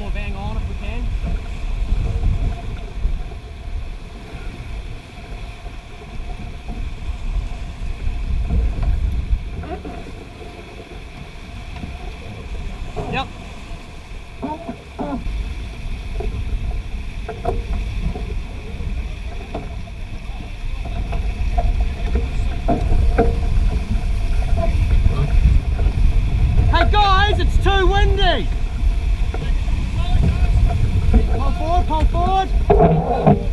more bang on if we can. Yep. Hey guys, it's too windy! Pull forward.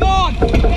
God!